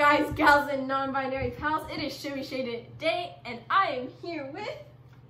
guys, gals, and non-binary pals? It is Shimmy Shaded Day, and I am here with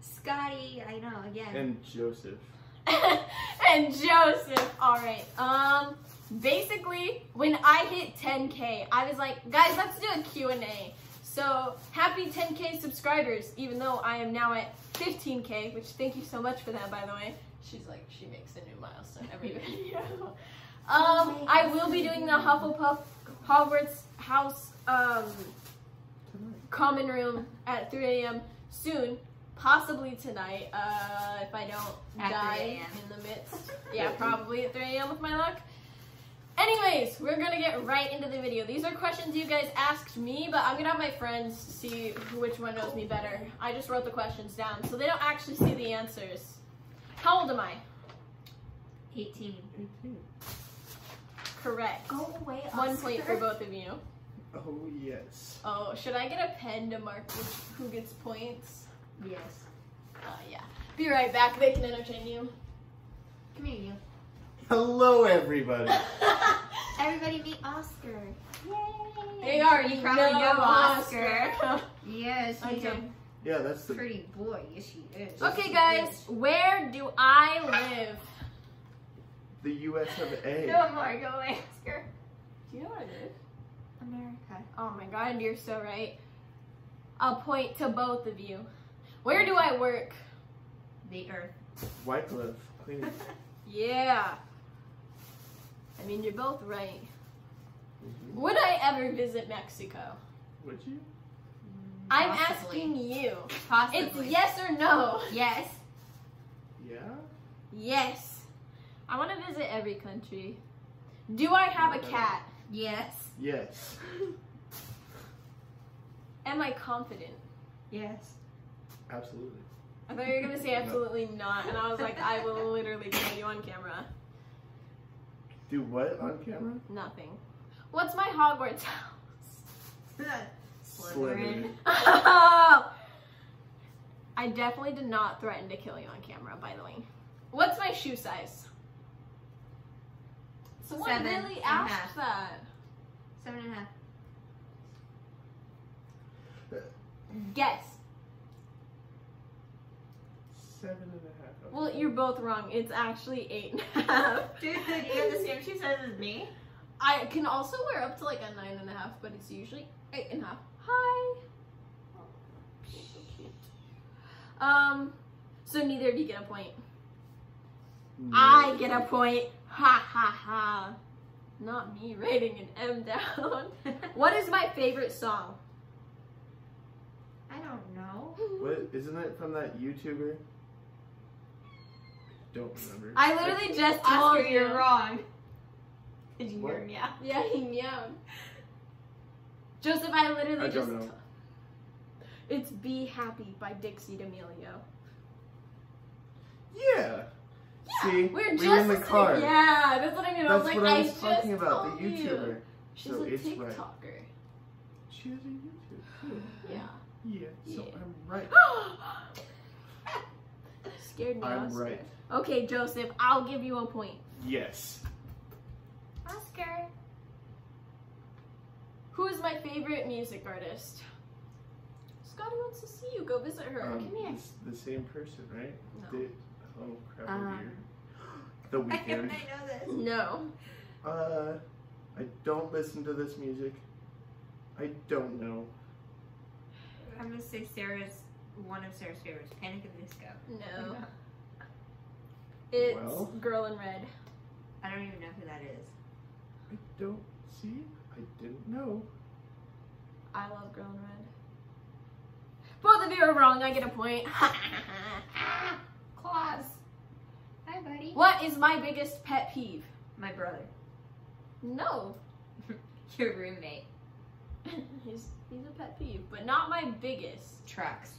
Scotty, I know, again. And Joseph. and Joseph. All right. Um, basically, when I hit 10k, I was like, guys, let's do a Q&A. So happy 10k subscribers, even though I am now at 15k, which thank you so much for that, by the way. She's like, she makes a new milestone every video. Um, I will be doing the Hufflepuff Hogwarts house um, common room at 3 a.m. soon, possibly tonight, uh, if I don't At die in the midst. Yeah, probably at 3 a.m. with my luck. Anyways, we're gonna get right into the video. These are questions you guys asked me, but I'm gonna have my friends see which one knows me better. I just wrote the questions down, so they don't actually see the answers. How old am I? 18. 18. Correct. Go away, One point for both of you. Oh, yes. Oh, should I get a pen to mark which, who gets points? Yes. Uh, yeah. Be right back. They can entertain you. Come here, you. Hello, everybody. Everybody meet Oscar. Yay! They already You probably know know Oscar. Yes, he's Okay. a yeah, that's the. pretty boy. Yes, he is. okay, guys. Where do I live? The US of A. No more. Go away, Do you know where I live? America. Oh my god, you're so right. I'll point to both of you. Where do I work? The Earth. Wycliffe. Queen. Yeah. I mean, you're both right. Mhm. Would I ever visit Mexico? Would you? I'm Possibly. asking you. Possibly. It's yes or no. Yes. Yeah? Yes. I want to visit every country. Do I have a cat? Yes. Yes. Am I confident? Yes. Absolutely. I thought you were gonna say absolutely not, and I was like, I will literally kill you on camera. Do what on camera? Nothing. What's my Hogwarts house? Slytherin. Oh! I definitely did not threaten to kill you on camera, by the way. What's my shoe size? Someone Seven really and a asked half. that. Seven and a half. Guess. Seven and a half. Okay. Well, you're both wrong. It's actually eight and a half. Dude, you have the same shoe size as me? I can also wear up to like a nine and a half, but it's usually eight and a half. Hi. Oh, so cute. Um, so neither of you get a point. No. I get a point. Ha ha ha. Not me writing an M down. what is my favorite song? I don't know. What? Isn't it from that YouTuber? Don't remember. I literally just told Oscar, you. you're wrong. Did you What? hear me out? Yeah, he meowed. Joseph, I literally I don't just. know. It's "Be Happy" by Dixie D'Amelio. Yeah. See, We're we just in the the car. Yeah, that's what I mean. I was That's like, what I was just talking about. The YouTuber. You. She's so a it's TikToker. right. She has a YouTube. Cool. Yeah. Yeah. So Yeah. I'm right. Scared me. I'm Oscar. right. Okay, Joseph, I'll give you a point. Yes. Oscar. Who is my favorite music artist? Scotty wants to see you. Go visit her. Um, Come here. the same person, right? No. The, oh crap! Um, weird. The I know Weeknd. this. No. Uh, I don't listen to this music. I don't know. I'm gonna say Sarah's one of Sarah's favorites, Panic at the Disco. No. It's Well. Girl in Red. I don't even know who that is. I don't see. I didn't know. I love Girl in Red. Both of you are wrong. I get a point. Claus. Hi, buddy. what is my biggest pet peeve? My brother. No. Your roommate. he's he's a pet peeve, but not my biggest. Trucks.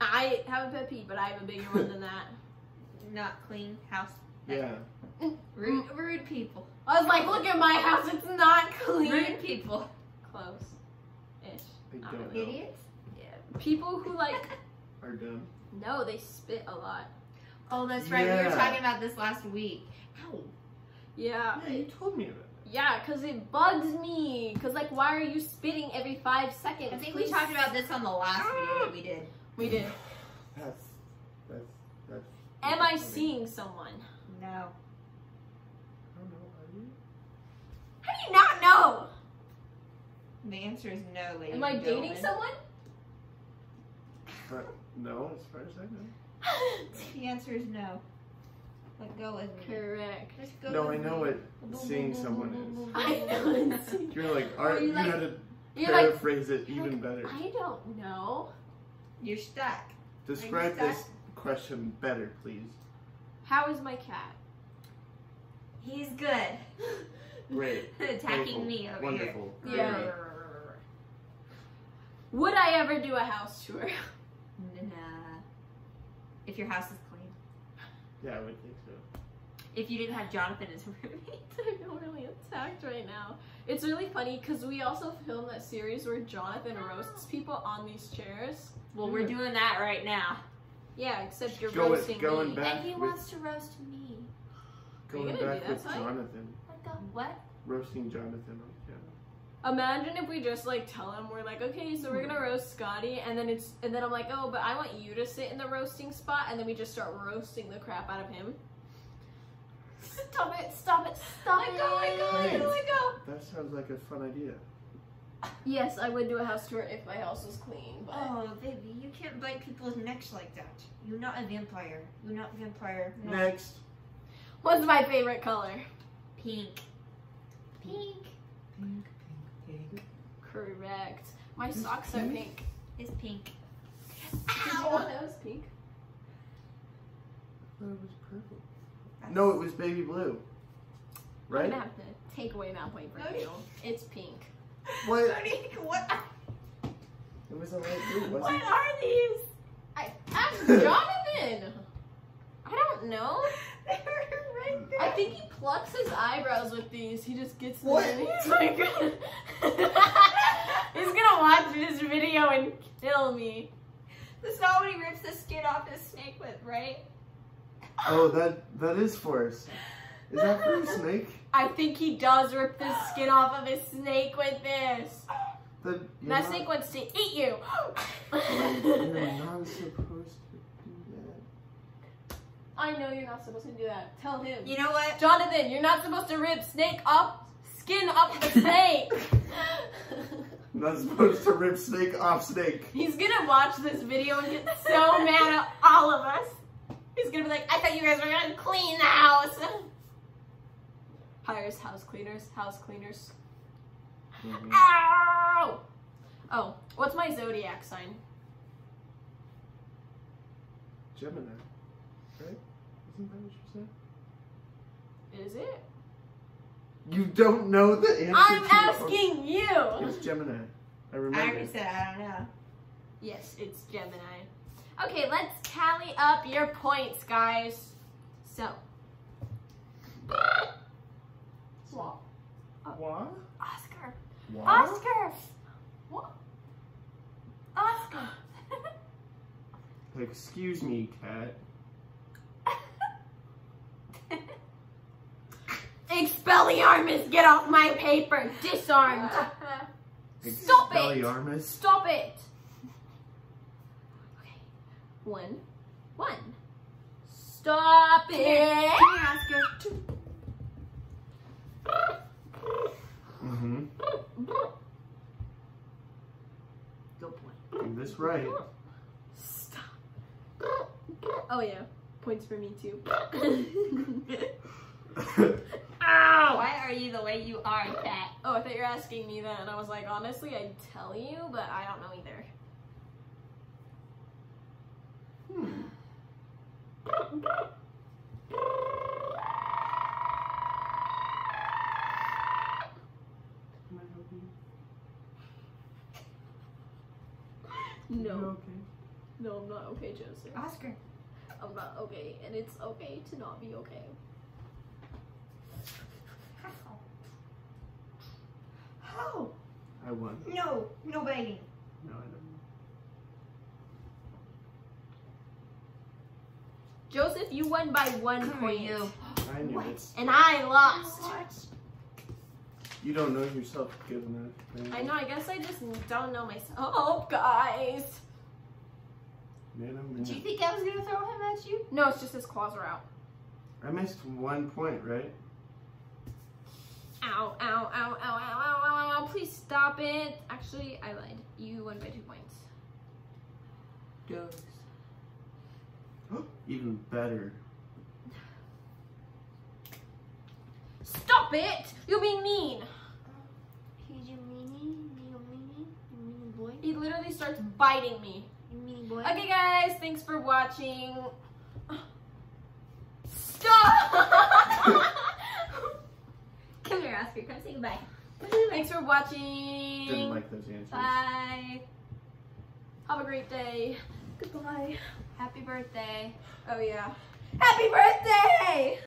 I have a pet peeve, but I have a bigger one than that. Not clean house. Yeah. Rude, mm, rude people. I was like, look at my house, it's not clean. Rude people. Close. Ish. I don't really. know. Idiots. Yeah. People who like, Are dumb. no, they spit a lot. Oh, that's right. We were Yeah. talking about this last week. Ow. Yeah. Yeah, you told me about Yeah, because it bugs me. Because, like, why are you spitting every five seconds? I think we Please- talked about this on the last video that we did. We did. That's that's that's. Am I seeing someone? No. I don't know. Are you? How do you not know? The answer is no, lady. Am I dating gentlemen. someone? Uh, no, as far as I know. The answer is no. Let go with me. Correct. Just go No, I know me. what seeing someone is. I know. it's- is. You're like, Or are, you you like- had to You're like, paraphrase it even like, better. I don't know. You're stuck. Describe stuck? this question better, please. How is my cat? He's good. Great. Attacking Wonderful. me over Wonderful. here. Yeah. Great. Would I ever do a house tour? Nah. If your house is clean. Yeah, I would think so. If you didn't have Jonathan as roommate. I'm really attacked right now. It's really funny because we also filmed that series where Jonathan roasts people on these chairs. Well, we're doing that right now. Yeah, except you're Going- roasting going me. back- And he with- wants to roast me. Going back with Jonathan, What the what? roasting Jonathan on camera. Imagine if we just like tell him we're like, okay, so we're gonna hmm. roast Scotty, and then it's and then I'm like, oh, but I want you to sit in the roasting spot, and then we just start roasting the crap out of him. Stop it! Stop it! Stop Let it! go, let go, let go, let go! That sounds like a fun idea. Yes, I would do a house tour if my house was clean, but Oh, baby, you can't bite people's necks like that. You're not a vampire. You're not a vampire. No. Next. what's my favorite color? Pink. Pink. Pink, pink, pink. Correct. My socks are pink. It's pink. Did you know that was pink? I thought it was purple. No, it was baby blue. Right? I'm gonna have to take away that point from you. It's pink. What? Monique, what? It was a light blue, wasn't it? are these? I asked Jonathan. I don't know. They were right there. I think he plucks his eyebrows with these. He just gets them What? Oh and he's gonna watch this video and kill me. That's not what he rips the skin off his snake with, right? Oh, that that is Forrest. Is that for a snake? I think he does rip the skin off of his snake with this. That you're That not- snake wants to eat you. You're not supposed to do that. I know you're not supposed to do that. Tell him. You know what? Jonathan, you're not supposed to rip snake off skin off the snake. I'm not supposed to rip snake off snake. He's gonna watch this video and get so mad at all of us. He's gonna be like, I thought you guys were gonna clean the house. Hires house cleaners, house cleaners. Mhm. Ow! Oh, what's my zodiac sign? Gemini, right? Isn't that what you said? Is it? You don't know the answer. I'm to asking you! It's Gemini. I remember. I already said I don't know. Yes, it's Gemini. Okay, let's tally up your points, guys. So. What? Oh. What? Oscar. What? Oscar! What? Oscar! Excuse me, cat. Expelliarmus, get off my paper! Disarmed! Stop it! Belly Expelliarmus. Stop it! Okay. One. One. Stop it! Oscar. Mm-hmm. Go point. Do this right. Stop. Oh yeah. Points for me too. Ow! Why are you the way you are, cat? Oh, I thought you were asking me that, and I was like, honestly, I'd tell you, but I don't know either. hmm. Can I help you? No. You okay? No, I'm not okay, Joseph. Oscar. I'm not okay, and it's okay to not be okay. How? I won. No, no biting. No, I don't. Joseph, you won by one point. you. I knew What? it. And I lost. What? You don't know yourself good enough. Man. I know, I guess I just don't know myself, Oh, guys. Man, oh, Do you think I was gonna throw him at you? No, it's just his claws are out. I missed one point, right? Ow, ow, ow, ow, ow, ow, ow, ow. Please stop it. Actually, I lied. You won by two points. Dogs. Even better. Stop it! You're being mean. He's your meanie, you meanie, you meanie boy, He literally starts biting me. you meanie boy. Okay, guys, thanks for watching. Stop! Come here, Oscar. Come say goodbye. Thanks for watching. Didn't like those answers. Bye. Have a great day. Goodbye. Happy birthday. Oh, yeah. Happy birthday!